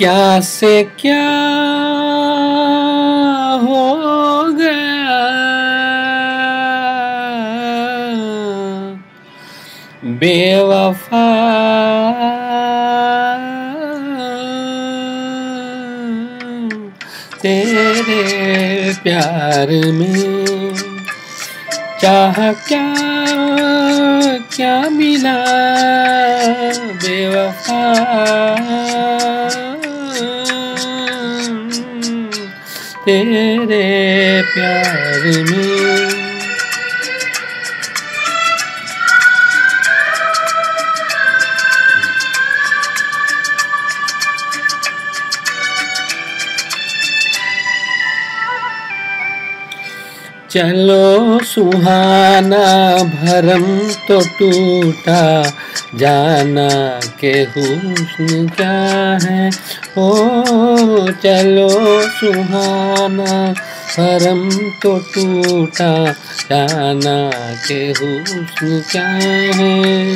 क्या से क्या हो गया? बेवफा। तेरे प्यार में चाह क्या क्या मिला? तेरे प्यार में। चलो सुहाना भरम तो टूटा, जाना के हुस्न क्या है? ओ, चलो सुहाना भरम तो टूटा, जाना के हुस्न क्या है?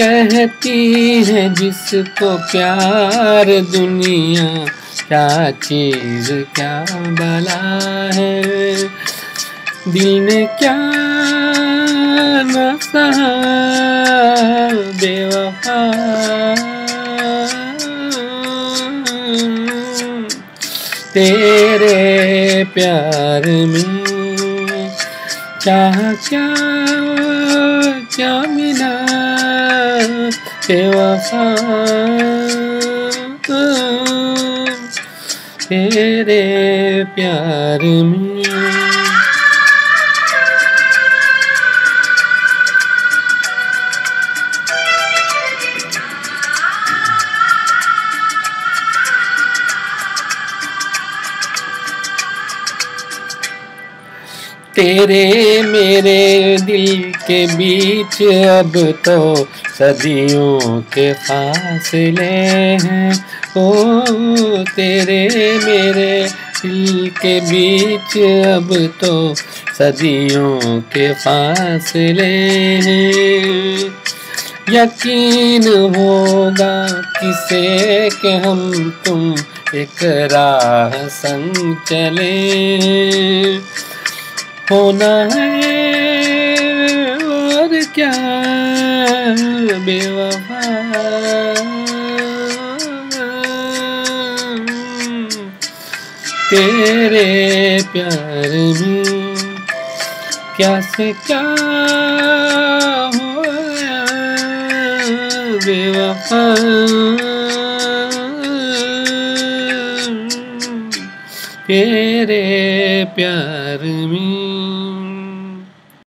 कहती है जिसको प्यार दुनिया क्या चीज़, क्या बला है? दिल ने क्या न सहा बेवफा। तेरे प्यार में चाह क्या क्या मिला बेवफा। तेरे प्यार में। तेरे मेरे दिल के बीच अब तो सदियों के फासले हैं। ओ, तेरे मेरे दिल के बीच अब तो सदियों के फासले हैं। यकीन होगा किसे के हम तुम एक राह संग चले। होना है और क्या बेवफा। तेरे प्यार में क्या से क्या हो बेवफा? तेरे प्यार में।